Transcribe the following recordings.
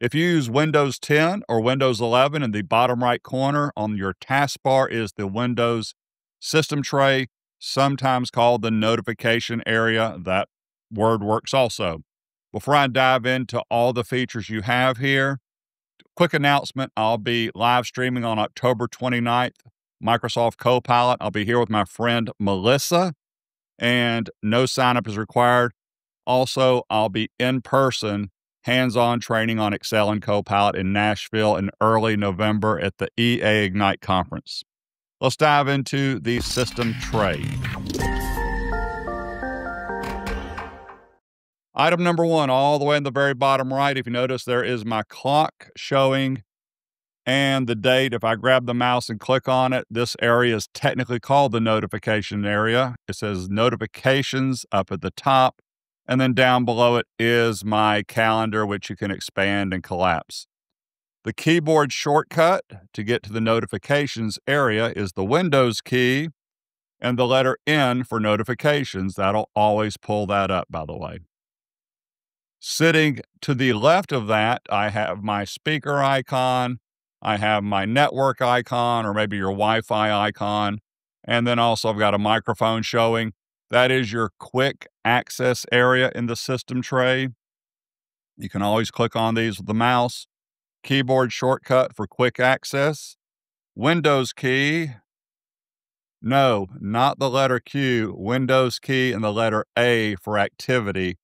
If you use Windows 10 or Windows 11, in the bottom right corner on your taskbar is the Windows system tray, sometimes called the notification area. That word works also. Before I dive into all the features you have here, quick announcement I'll be live streaming on October 29th, Microsoft Copilot. I'll be here with my friend Melissa, and no sign up is required. Also, I'll be in person hands on training on Excel and Copilot in Nashville in early November at the EA Ignite conference. Let's dive into the system tray. Item number one, all the way in the very bottom right, if you notice, there is my clock showing and the date. If I grab the mouse and click on it, this area is technically called the notification area. It says notifications up at the top. And then down below it is my calendar, which you can expand and collapse. The keyboard shortcut to get to the notifications area is the Windows key and the letter N for notifications. That'll always pull that up, by the way. Sitting to the left of that, I have my speaker icon, I have my network icon, or maybe your Wi Fi icon, and then also I've got a microphone showing. That is your quick access area in the system tray. You can always click on these with the mouse. Keyboard shortcut for quick access. Windows key. No, not the letter Q. Windows key and the letter A for activity.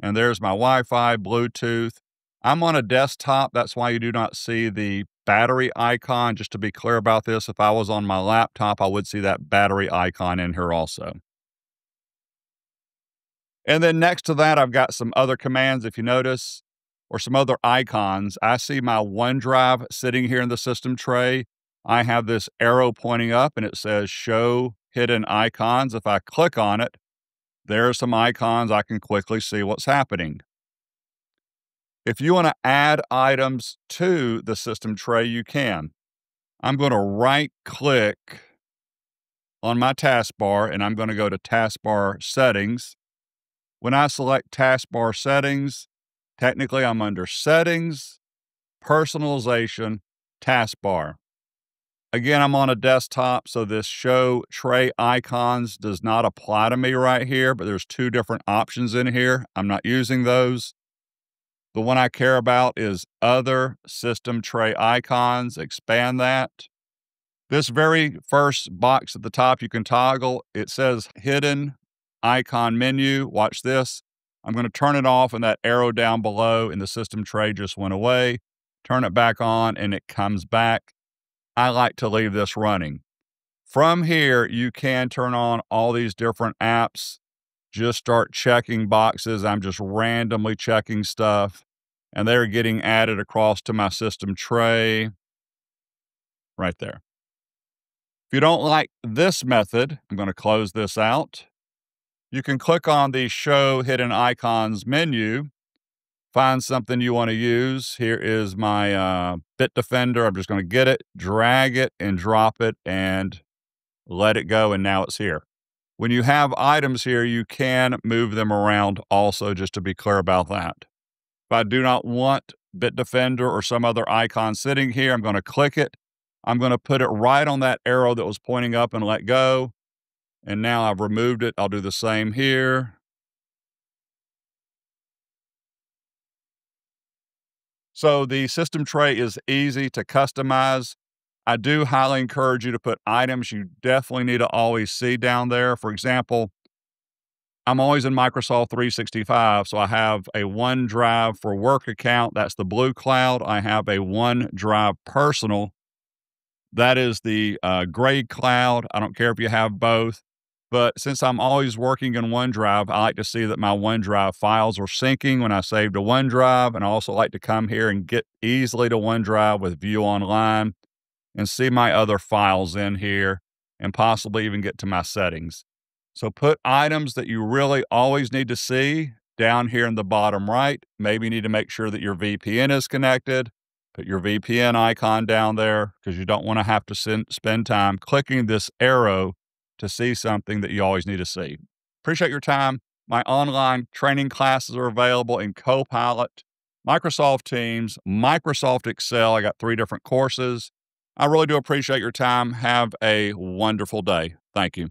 And there's my Wi Fi, Bluetooth. I'm on a desktop. That's why you do not see the battery icon. Just to be clear about this, if I was on my laptop, I would see that battery icon in here also. And then next to that, I've got some other commands, if you notice, or some other icons. I see my OneDrive sitting here in the system tray. I have this arrow pointing up and it says show hidden icons. If I click on it, there are some icons. I can quickly see what's happening. If you want to add items to the system tray, you can. I'm going to right click on my taskbar and I'm going to go to taskbar settings. When I select taskbar settings, technically I'm under settings, personalization, taskbar. Again, I'm on a desktop, so this show tray icons does not apply to me right here, but there's two different options in here. I'm not using those. The one I care about is other system tray icons. Expand that. This very first box at the top, you can toggle. It says hidden icon menu. Watch this. I'm going to turn it off and that arrow down below in the system tray just went away. Turn it back on and it comes back. I like to leave this running. From here, you can turn on all these different apps. Just start checking boxes. I'm just randomly checking stuff and they're getting added across to my system tray right there. If you don't like this method, I'm going to close this out you can click on the Show Hidden Icons menu, find something you want to use. Here is my uh, Bitdefender. I'm just going to get it, drag it, and drop it, and let it go, and now it's here. When you have items here, you can move them around also, just to be clear about that. If I do not want Bitdefender or some other icon sitting here, I'm going to click it. I'm going to put it right on that arrow that was pointing up and let go. And now I've removed it. I'll do the same here. So the system tray is easy to customize. I do highly encourage you to put items you definitely need to always see down there. For example, I'm always in Microsoft 365, so I have a OneDrive for work account. That's the blue cloud. I have a OneDrive personal. That is the uh, gray cloud. I don't care if you have both. But since I'm always working in OneDrive, I like to see that my OneDrive files are syncing when I save to OneDrive. And I also like to come here and get easily to OneDrive with View Online and see my other files in here and possibly even get to my settings. So put items that you really always need to see down here in the bottom right. Maybe you need to make sure that your VPN is connected. Put your VPN icon down there because you don't want to have to spend time clicking this arrow to see something that you always need to see. Appreciate your time. My online training classes are available in Copilot Microsoft Teams, Microsoft Excel. I got three different courses. I really do appreciate your time. Have a wonderful day. Thank you.